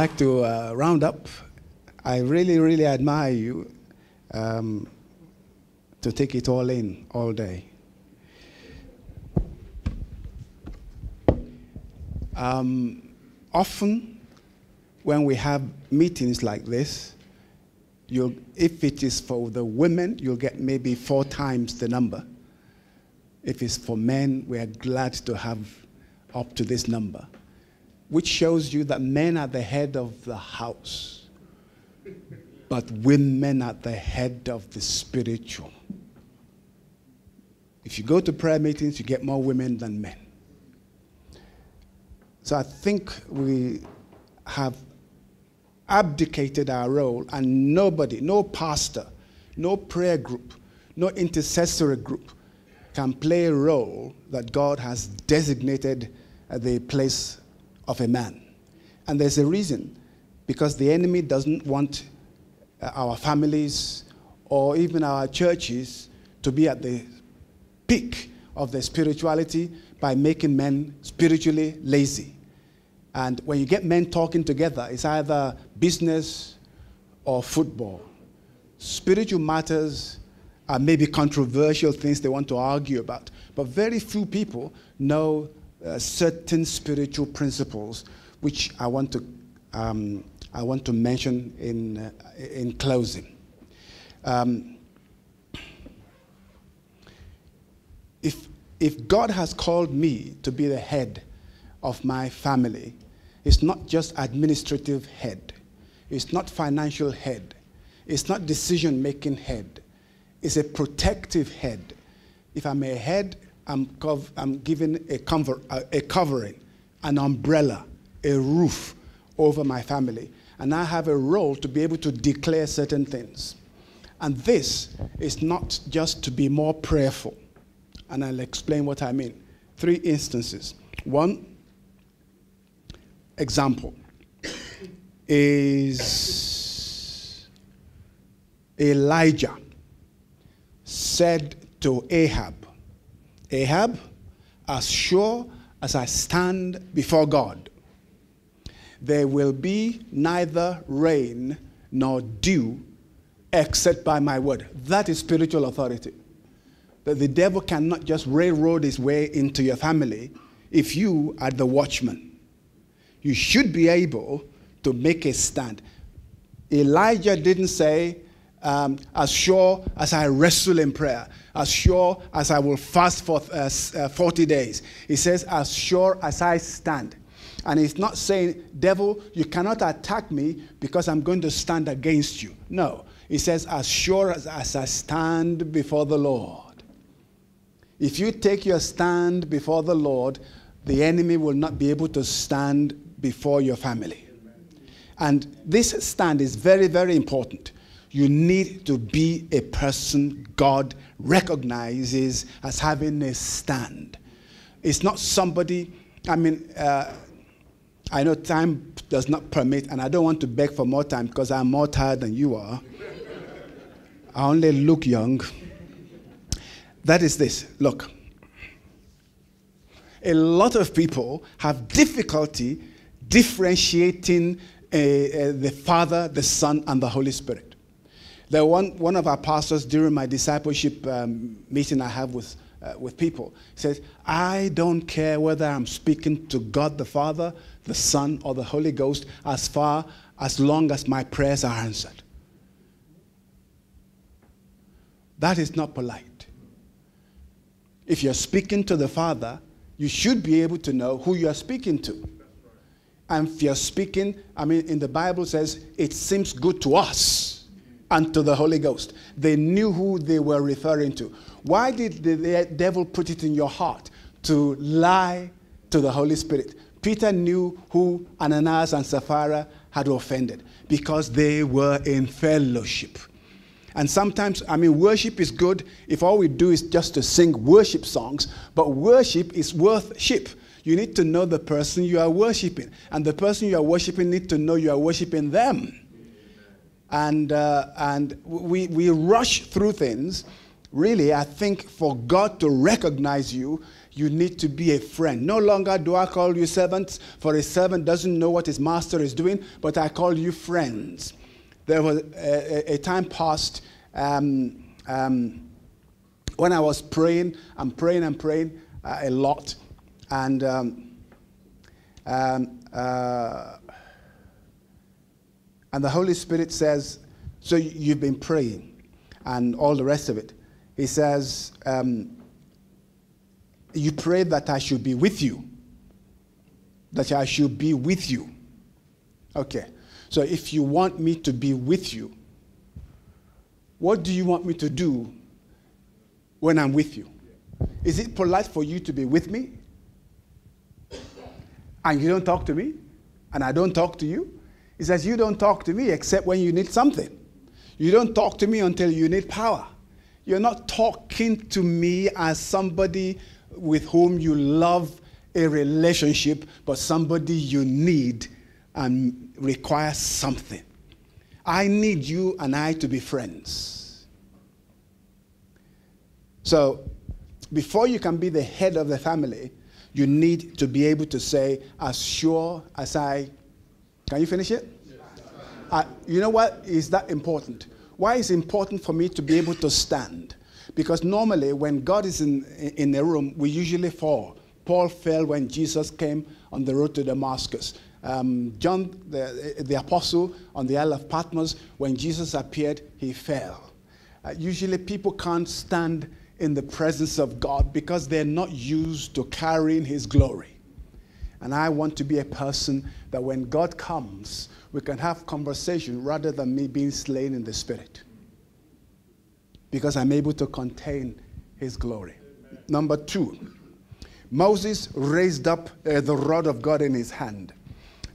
like to uh, round up. I really, really admire you um, to take it all in all day. Um, often, when we have meetings like this, you'll, if it is for the women, you'll get maybe four times the number. If it's for men, we are glad to have up to this number, which shows you that men are the head of the house, but women are the head of the spiritual. If you go to prayer meetings, you get more women than men. So I think we have abdicated our role, and nobody, no pastor, no prayer group, no intercessory group can play a role that God has designated at the place of a man. And there's a reason because the enemy doesn't want uh, our families or even our churches to be at the peak of their spirituality by making men spiritually lazy. And when you get men talking together, it's either business or football. Spiritual matters are maybe controversial things they want to argue about, but very few people know uh, certain spiritual principles which I want to, um, I want to mention in, uh, in closing. Um, if, if God has called me to be the head of my family, it's not just administrative head, it's not financial head, it's not decision making head, it's a protective head. If I'm a head, I'm, cov- I'm given a, cover- a covering, an umbrella, a roof over my family. And I have a role to be able to declare certain things. And this is not just to be more prayerful. And I'll explain what I mean. Three instances. One example is Elijah said to Ahab, Ahab, as sure as I stand before God, there will be neither rain nor dew except by my word. That is spiritual authority. That the devil cannot just railroad his way into your family if you are the watchman. You should be able to make a stand. Elijah didn't say, um, as sure as I wrestle in prayer, as sure as I will fast for uh, uh, 40 days. He says, as sure as I stand. And he's not saying, devil, you cannot attack me because I'm going to stand against you. No. He says, as sure as, as I stand before the Lord. If you take your stand before the Lord, the enemy will not be able to stand before your family. And this stand is very, very important you need to be a person God recognizes as having a stand. It's not somebody, I mean, uh, I know time does not permit, and I don't want to beg for more time because I'm more tired than you are. I only look young. That is this look, a lot of people have difficulty differentiating uh, uh, the Father, the Son, and the Holy Spirit. There one, one of our pastors during my discipleship um, meeting I have with, uh, with people says, I don't care whether I'm speaking to God the Father, the Son, or the Holy Ghost as far as long as my prayers are answered. That is not polite. If you're speaking to the Father, you should be able to know who you are speaking to. And if you're speaking, I mean, in the Bible says, it seems good to us and to the Holy Ghost. They knew who they were referring to. Why did the devil put it in your heart to lie to the Holy Spirit? Peter knew who Ananias and Sapphira had offended because they were in fellowship. And sometimes, I mean, worship is good if all we do is just to sing worship songs, but worship is worship. You need to know the person you are worshiping, and the person you are worshiping need to know you are worshiping them and, uh, and we, we rush through things. Really, I think for God to recognize you, You need to be a friend. No longer do I call you servants, for a servant doesn't know what his master is doing, but I call you friends. There was a, a, a time past um, um, when I was praying, I'm praying and praying uh, a lot, and um, um, uh, and the Holy Spirit says, "So you've been praying, and all the rest of it." He says, um, "You prayed that I should be with you, that I should be with you." Okay, so if you want me to be with you, what do you want me to do when I'm with you? Is it polite for you to be with me? And you don't talk to me? And I don't talk to you? He says, You don't talk to me except when you need something. You don't talk to me until you need power. You're not talking to me as somebody with whom you love a relationship, but somebody you need and require something. I need you and I to be friends. So, before you can be the head of the family, you need to be able to say, as sure as I. Can you finish it? Uh, you know what is that important? Why is it important for me to be able to stand? Because normally, when God is in, in a room, we usually fall. Paul fell when Jesus came on the road to Damascus. Um, John, the, the apostle on the Isle of Patmos, when Jesus appeared, he fell. Uh, usually, people can't stand in the presence of God because they're not used to carrying his glory. And I want to be a person that when God comes, we can have conversation rather than me being slain in the spirit. Because I'm able to contain his glory. Amen. Number two, Moses raised up uh, the rod of God in his hand.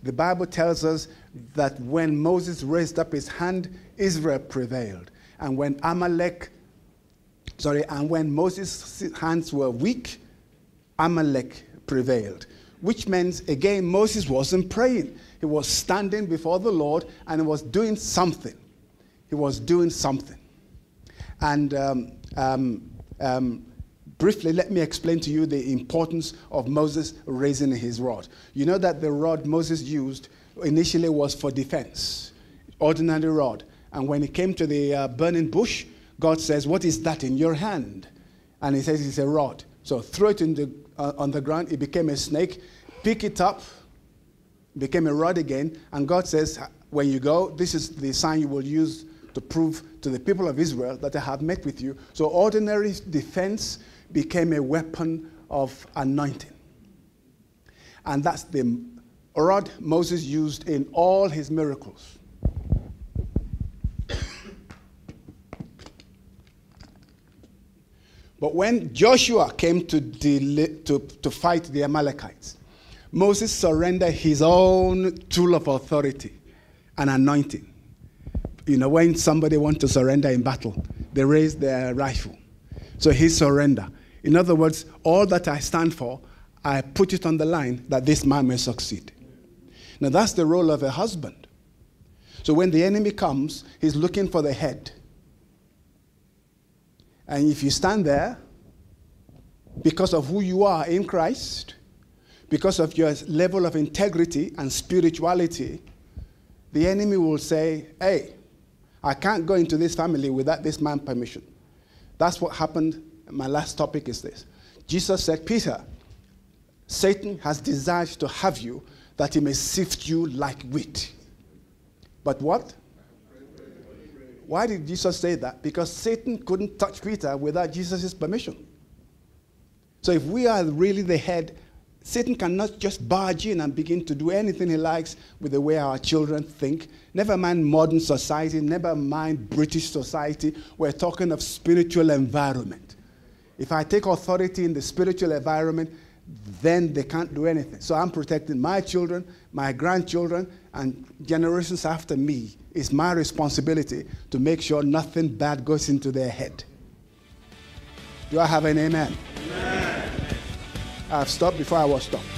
The Bible tells us that when Moses raised up his hand, Israel prevailed. And when Amalek sorry, and when Moses' hands were weak, Amalek prevailed. Which means, again, Moses wasn't praying. He was standing before the Lord and he was doing something. He was doing something. And um, um, um, briefly, let me explain to you the importance of Moses raising his rod. You know that the rod Moses used initially was for defense, ordinary rod. And when it came to the uh, burning bush, God says, What is that in your hand? And he says, It's a rod. So throw it the, uh, on the ground. It became a snake. Pick it up, became a rod again. And God says, When you go, this is the sign you will use to prove to the people of Israel that I have met with you. So ordinary defense became a weapon of anointing. And that's the rod Moses used in all his miracles. But when Joshua came to, to, to fight the Amalekites, Moses surrendered his own tool of authority and anointing. You know, when somebody wants to surrender in battle, they raise their rifle. So he surrendered. In other words, all that I stand for, I put it on the line that this man may succeed. Now, that's the role of a husband. So when the enemy comes, he's looking for the head. And if you stand there because of who you are in Christ, because of your level of integrity and spirituality, the enemy will say, Hey, I can't go into this family without this man's permission. That's what happened. My last topic is this Jesus said, Peter, Satan has desired to have you that he may sift you like wheat. But what? Why did Jesus say that? Because Satan couldn't touch Peter without Jesus' permission. So if we are really the head, Satan cannot just barge in and begin to do anything he likes with the way our children think. Never mind modern society, never mind British society. We're talking of spiritual environment. If I take authority in the spiritual environment, then they can't do anything. So I'm protecting my children, my grandchildren, and generations after me. It's my responsibility to make sure nothing bad goes into their head. Do I have an amen? amen. I've stopped before I was stopped.